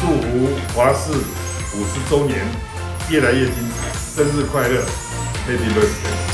祝福华视五十周年越来越精彩，生日快乐，Happy Birthday！